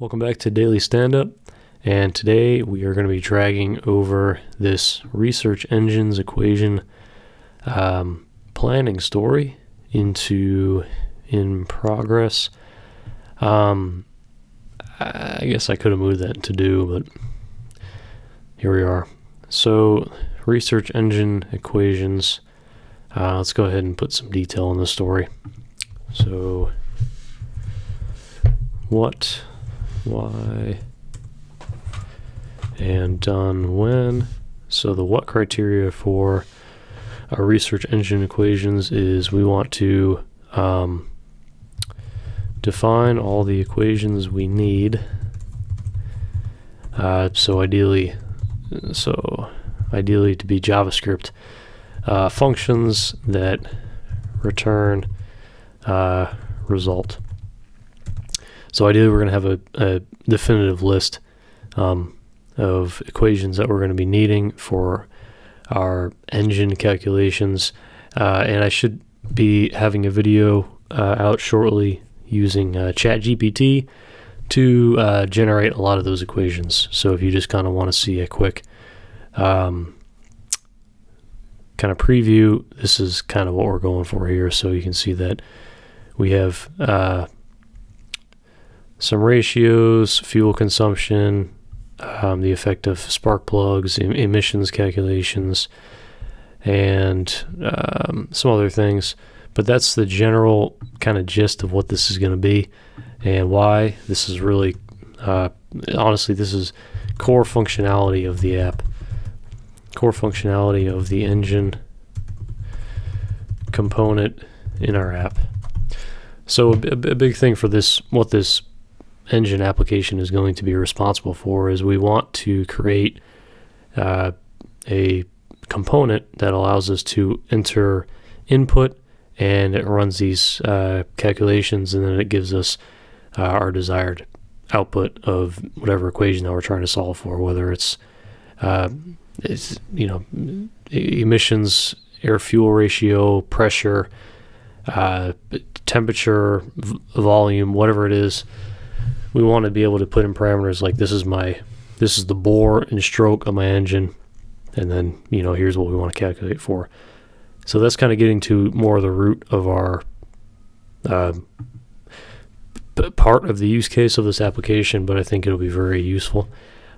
Welcome back to Daily Stand Up. And today we are going to be dragging over this research engines equation um, planning story into in progress. Um, I guess I could have moved that to do, but here we are. So, research engine equations. Uh, let's go ahead and put some detail in the story. So, what, why, and done when. So, the what criteria for our research engine equations is we want to um, define all the equations we need. Uh, so ideally, so ideally to be JavaScript uh, functions that return uh, result. So ideally, we're going to have a, a definitive list um, of equations that we're going to be needing for our engine calculations. Uh, and I should be having a video uh, out shortly using uh, ChatGPT to uh, generate a lot of those equations. So if you just kind of want to see a quick um, kind of preview, this is kind of what we're going for here. So you can see that we have uh, some ratios, fuel consumption, um, the effect of spark plugs, em emissions calculations, and um, some other things. But that's the general kind of gist of what this is going to be and why. This is really, uh, honestly, this is core functionality of the app, core functionality of the engine component in our app. So a, a big thing for this, what this engine application is going to be responsible for is we want to create uh, a component that allows us to enter input and it runs these uh, calculations and then it gives us uh, our desired output of whatever equation that we're trying to solve for whether it's uh, it's you know emissions air fuel ratio pressure uh, temperature volume whatever it is we want to be able to put in parameters like this is my this is the bore and stroke of my engine and then you know here's what we want to calculate for. So that's kind of getting to more of the root of our uh, part of the use case of this application but i think it'll be very useful.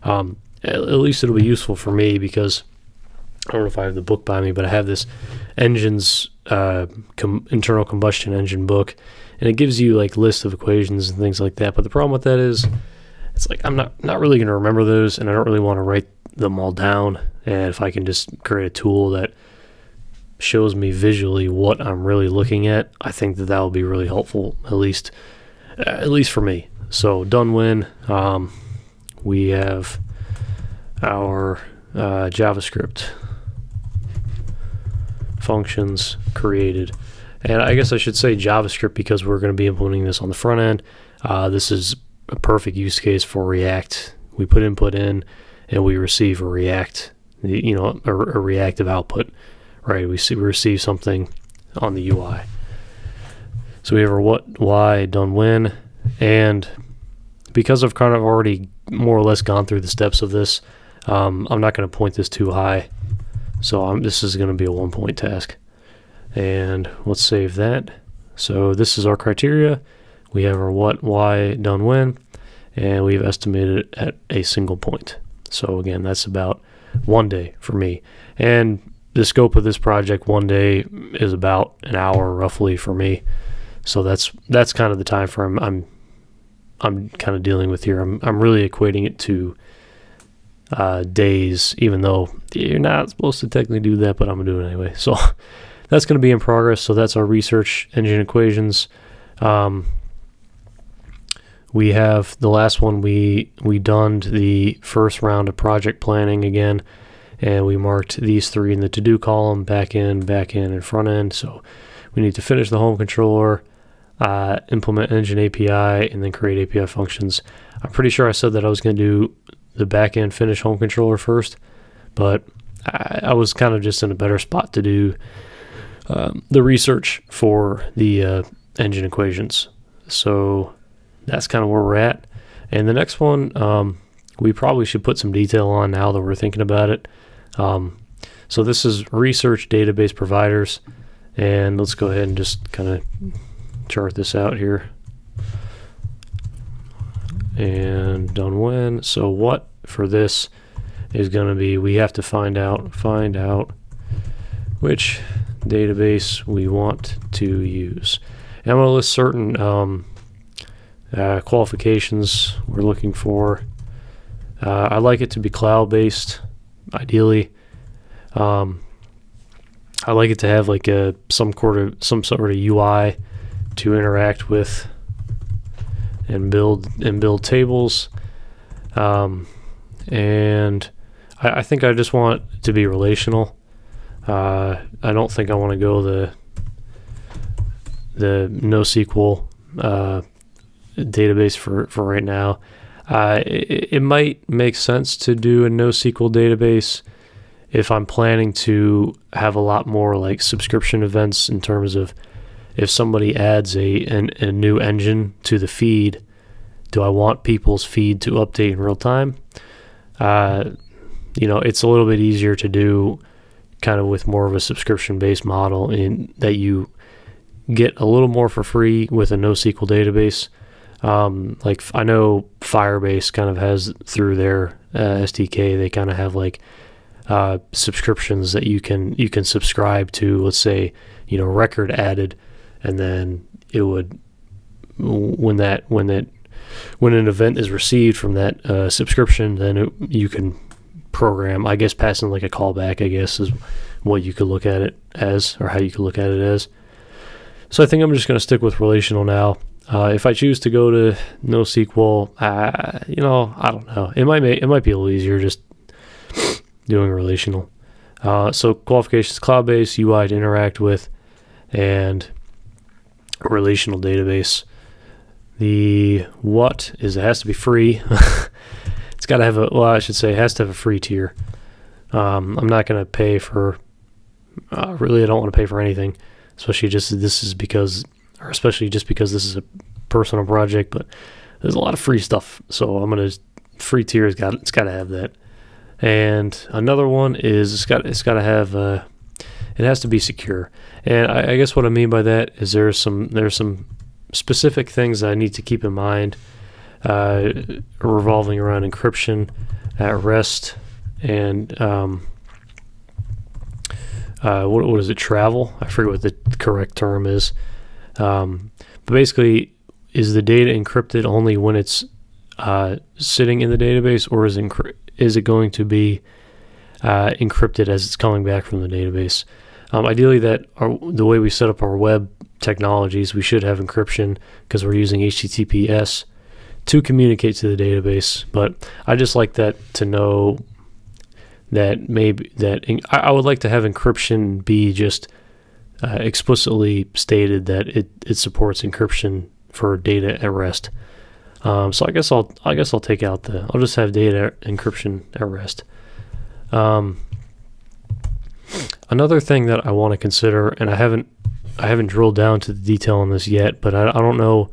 Um, at, at least it'll be useful for me because i don't know if i have the book by me but i have this engines uh, com internal combustion engine book and it gives you like lists of equations and things like that. But the problem with that is, it's like I'm not not really going to remember those, and I don't really want to write them all down. And if I can just create a tool that shows me visually what I'm really looking at, I think that that will be really helpful, at least uh, at least for me. So done when um, we have our uh, JavaScript functions created. And I guess I should say JavaScript because we're going to be implementing this on the front end. Uh, this is a perfect use case for React. We put input in and we receive a React, you know, a, a reactive output, right? We, see, we receive something on the UI. So we have our what, why, done when, and because I've kind of already more or less gone through the steps of this, um, I'm not going to point this too high. So I'm, this is going to be a one point task and let's save that. So this is our criteria. We have our what, why, done when, and we've estimated it at a single point. So again, that's about one day for me. And the scope of this project, one day, is about an hour roughly for me. So that's that's kind of the time frame I'm I'm kind of dealing with here. I'm I'm really equating it to uh, days, even though you're not supposed to technically do that, but I'm gonna do it anyway. So that's going to be in progress. So that's our research engine equations. Um, we have the last one we we done the first round of project planning again, and we marked these three in the to do column: back end, back end, and front end. So we need to finish the home controller, uh, implement engine API, and then create API functions. I'm pretty sure I said that I was going to do the back end finish home controller first, but I, I was kind of just in a better spot to do um, the research for the uh, engine equations. So that's kind of where we're at. And the next one, um, we probably should put some detail on now that we're thinking about it. Um, so this is research database providers, and let's go ahead and just kind of chart this out here. And done when. So what for this is going to be, we have to find out, find out which database we want to use. And I'm going to list certain um, uh, qualifications we're looking for. Uh, I like it to be cloud-based, ideally. Um, I like it to have like a some sort of some sort of UI to interact with and build and build tables. Um, and I, I, think I just want it to be relational. Uh, I don't think I want to go the the NoSQL uh, database for, for right now. Uh, it, it, might make sense to do a NoSQL database if I'm planning to have a lot more like subscription events in terms of if somebody adds a, an, a new engine to the feed, do I want people's feed to update in real time? Uh, you know, it's a little bit easier to do kind of with more of a subscription based model in that you get a little more for free with a NoSQL database. Um, like I know Firebase kind of has through their uh, SDK, they kind of have like uh, subscriptions that you can you can subscribe to. Let's say you know record added, and then it would when that when that when an event is received from that uh, subscription, then it, you can program. I guess passing like a callback. I guess is what you could look at it as, or how you could look at it as. So I think I'm just going to stick with relational now. Uh, if I choose to go to NoSQL, uh, you know, I don't know. It might make, it might be a little easier just doing relational. Uh, so qualifications, cloud-based UI to interact with, and relational database. The what is it has to be free. it's got to have a well, I should say, it has to have a free tier. Um, I'm not going to pay for. Uh, really, I don't want to pay for anything, especially just this is because, or especially just because this is a personal project. But there's a lot of free stuff, so I'm gonna free tier has got it's got to have that. And another one is it's got it's got to have uh, it has to be secure. And I, I, guess what I mean by that is there's some there's some specific things I need to keep in mind uh, revolving around encryption at rest and um, uh, what, what is it travel? I forget what the correct term is. Um, but basically is the data encrypted only when it's uh, sitting in the database or is is it going to be uh, encrypted as it's coming back from the database? Um, ideally, that our, the way we set up our web technologies, we should have encryption because we're using HTTPS to communicate to the database. But I just like that to know that maybe that I, would like to have encryption be just uh, explicitly stated that it, it supports encryption for data at rest. Um, so I guess I'll I guess I'll take out the I'll just have data encryption at rest. Um, another thing that I want to consider, and I haven't I haven't drilled down to the detail on this yet, but I, I don't know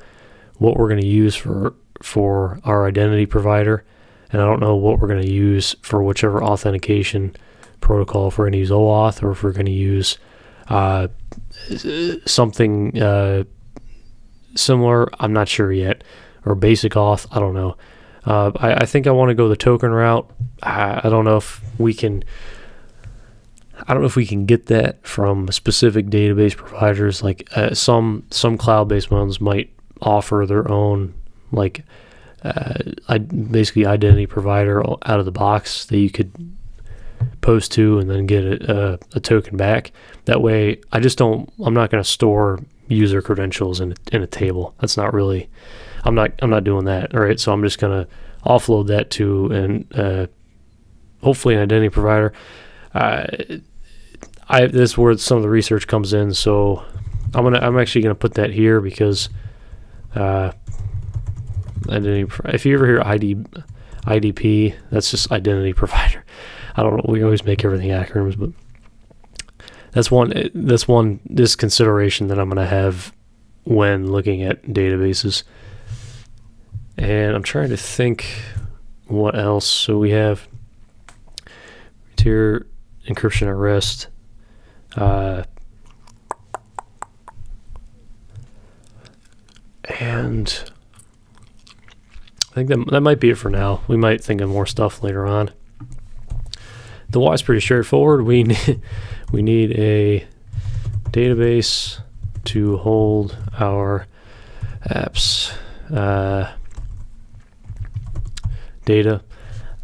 what we're going to use for for our identity provider, and I don't know what we're going to use for whichever authentication protocol. If we're going to use OAuth or if we're going to use uh, something uh, similar, I'm not sure yet or basic auth. I don't know. Uh, I, I, think I want to go the token route. I, I, don't know if we can. I don't know if we can get that from specific database providers. Like uh, some some cloud-based ones might offer their own like uh, I, basically identity provider out of the box that you could post to and then get a, a, a token back. That way, I just don't. I'm not going to store user credentials in in a table. That's not really I'm not I'm not doing that. All right, so I'm just gonna offload that to an uh, hopefully an identity provider. Uh, I this is where some of the research comes in. So I'm gonna I'm actually gonna put that here because uh, identity. If you ever hear ID IDP, that's just identity provider. I don't know. We always make everything acronyms, but that's one. That's one. This consideration that I'm going to have when looking at databases. And I'm trying to think what else. So we have tier encryption at rest. Uh, and I think that that might be it for now. We might think of more stuff later on. The why is pretty straightforward. We need, we need a database to hold our apps uh, data.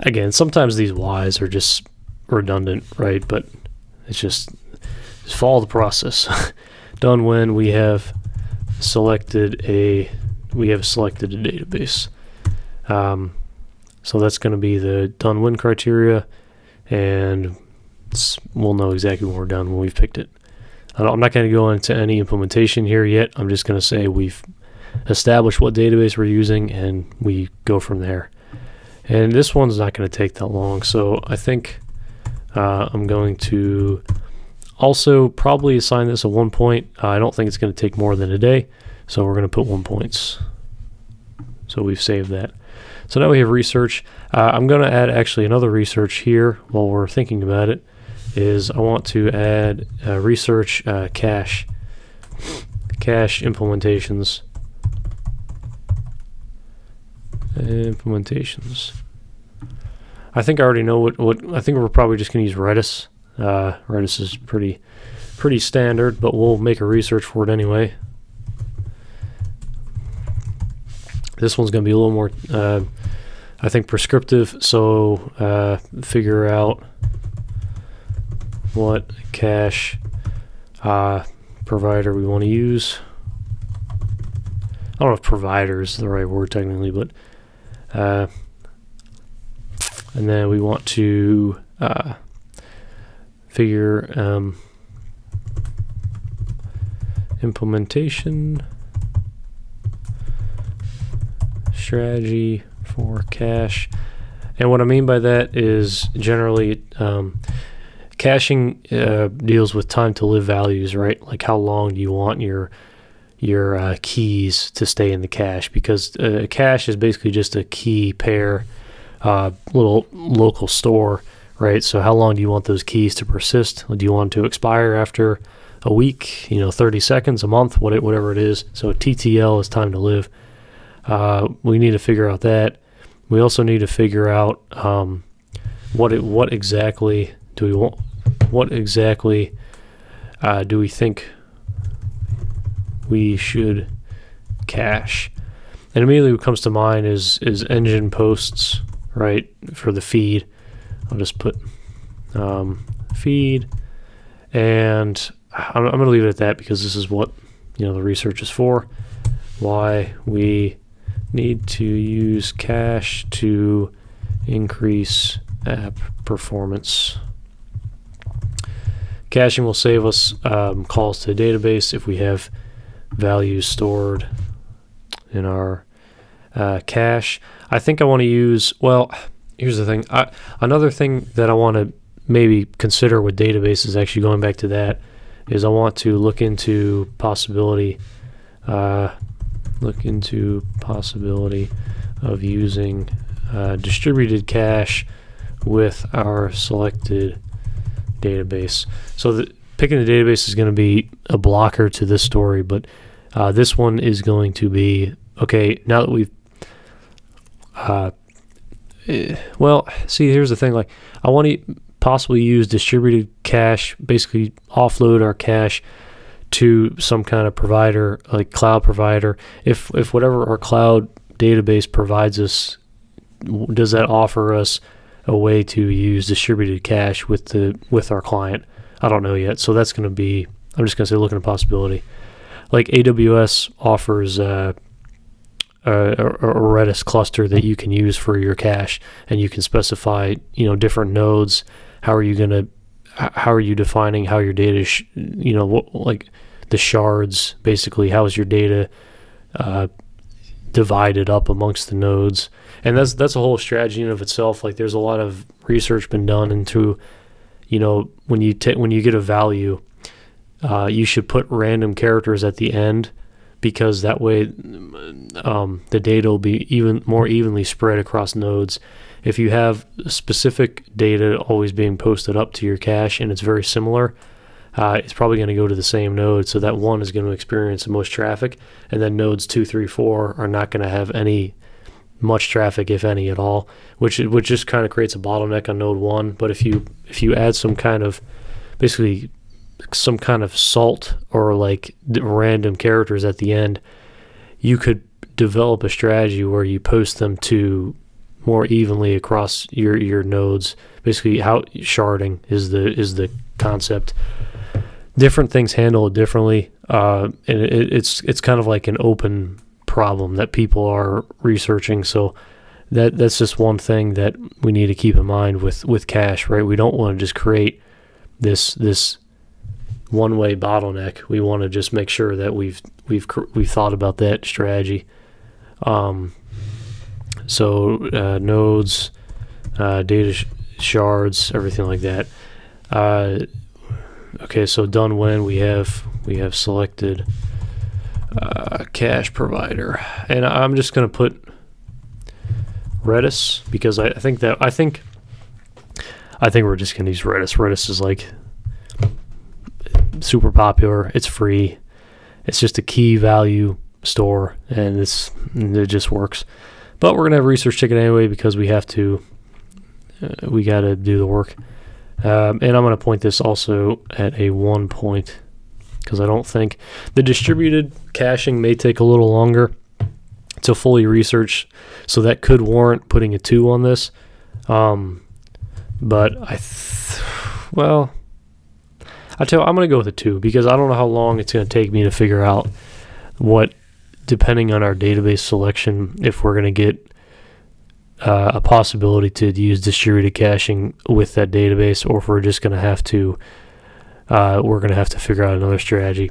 Again, sometimes these whys are just redundant, right? But it's just, just follow the process. Done when we have selected a we have selected a database. Um, so that's going to be the done when criteria, and we'll know exactly when we're done when we've picked it. I'm not going to go into any implementation here yet. I'm just going to say we've established what database we're using, and we go from there. And this one's not going to take that long, so I think uh, I'm going to also probably assign this a one point. Uh, I don't think it's going to take more than a day, so we're going to put one points. So we've saved that. So now we have research. Uh, I'm going to add actually another research here while we're thinking about it. Is I want to add uh, research uh, cache, cache implementations, implementations. I think I already know what, what I think we're probably just going to use Redis. Uh, Redis is pretty pretty standard, but we'll make a research for it anyway. This one's going to be a little more, uh, I think, prescriptive. So uh, figure out what cache uh, provider we want to use. I don't know if provider is the right word technically, but uh, and then we want to uh, figure um, implementation strategy for cache. And what I mean by that is generally um, caching uh, deals with time to live values, right? Like how long do you want your your uh, keys to stay in the cache? Because uh, a cache is basically just a key pair, uh, little local store, right? So how long do you want those keys to persist? Do you want to expire after a week? You know, 30 seconds, a month, whatever it is. So TTL is time to live. Uh, we need to figure out that. We also need to figure out um, what it, what exactly do we want? What exactly uh, do we think we should cache? And immediately what comes to mind is is engine posts, right, for the feed. I'll just put um, feed, and I'm, I'm going to leave it at that because this is what you know the research is for. Why we need to use cache to increase app performance. Caching will save us um, calls to the database if we have values stored in our uh, cache. I think I want to use, well, here's the thing. I, another thing that I want to maybe consider with databases, actually going back to that, is I want to look into possibility uh, look into possibility of using uh, distributed cache with our selected database. So the, picking the database is going to be a blocker to this story, but uh, this one is going to be okay. Now that we've, uh, eh, well, see, here's the thing. Like, I want to possibly use distributed cache, basically offload our cache to some kind of provider, like cloud provider. If if whatever our cloud database provides us, does that offer us a way to use distributed cache with the with our client? I don't know yet. So that's going to be. I'm just going to say looking at possibility. Like AWS offers. Uh, a, a, Redis cluster that you can use for your cache, and you can specify, you know, different nodes. How are you going to how are you defining how your data, you know, what, like the shards, basically, how is your data uh, divided up amongst the nodes? And that's that's a whole strategy in of itself. Like, there's a lot of research been done into, you know, when you take when you get a value, uh, you should put random characters at the end because that way um, the data will be even more evenly spread across nodes. If you have specific data always being posted up to your cache and it's very similar, uh, it's probably going to go to the same node. So that one is going to experience the most traffic, and then nodes two, three, four are not going to have any much traffic, if any, at all, which which just kind of creates a bottleneck on node one. But if you if you add some kind of basically some kind of salt or like random characters at the end, you could develop a strategy where you post them to more evenly across your your nodes. Basically, how sharding is the is the concept. Different things handle it differently, uh, and it, it's it's kind of like an open problem that people are researching. So that that's just one thing that we need to keep in mind with with cache, right? We don't want to just create this this one way bottleneck. We want to just make sure that we've we've we've thought about that strategy. Um, so uh, nodes, uh, data sh shards, everything like that. Uh, okay, so done when we have we have selected uh, cache provider, and I'm just gonna put Redis because I, I think that I think I think we're just gonna use Redis. Redis is like super popular. It's free. It's just a key value store, and it's it just works. But we're gonna have research ticket anyway because we have to. Uh, we got to do the work, um, and I'm gonna point this also at a one point because I don't think the distributed caching may take a little longer to fully research, so that could warrant putting a two on this. Um, but I, well, I tell you, I'm going to go with a two because I don't know how long it's going to take me to figure out what, depending on our database selection, if we're going to get uh, a possibility to use distributed caching with that database, or if we're just going to have to, uh, we're going to have to figure out another strategy.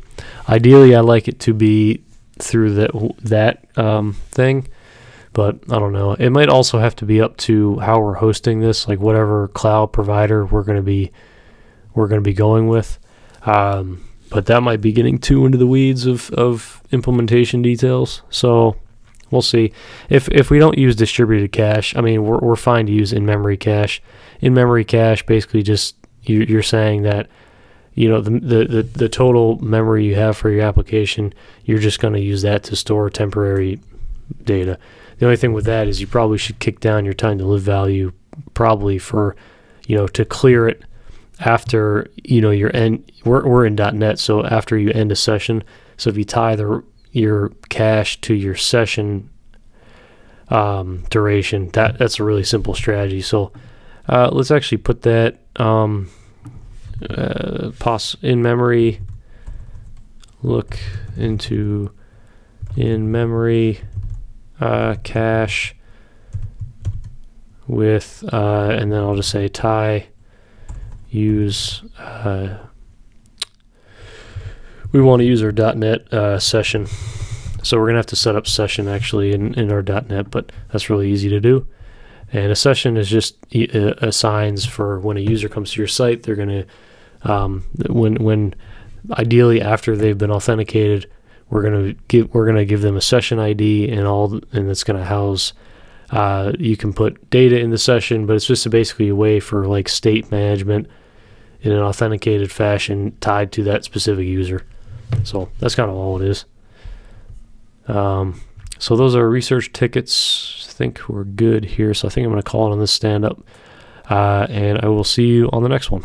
Ideally, I like it to be through that that um, thing, but I don't know. It might also have to be up to how we're hosting this, like whatever cloud provider we're going to be we're going to be going with. Um, but that might be getting too into the weeds of, of implementation details. So we'll see. If if we don't use distributed cache, I mean, we're, we're fine to use in memory cache. In memory cache, basically, just you, you're saying that you know the, the, the, the total memory you have for your application, you're just going to use that to store temporary data. The only thing with that is you probably should kick down your time to live value, probably for you know to clear it after you know your end we're, we're in .NET so after you end a session so if you tie the your cache to your session um, duration that that's a really simple strategy. So uh, let's actually put that um, uh, pos in memory look into in memory uh, cache with uh, and then I'll just say tie use uh, we want to use our .NET uh, session. So we're gonna have to set up session actually in, in our .NET, but that's really easy to do. And a session is just uh, assigns for when a user comes to your site. They're gonna um, when when ideally after they've been authenticated, we're gonna give we're gonna give them a session ID and all, and it's gonna house uh, you can put data in the session, but it's just basically a way for like state management in an authenticated fashion tied to that specific user. So that's kind of all it is. Um, so those are research tickets. I think we're good here. So I think I'm going to call it on this stand up. Uh, and I will see you on the next one.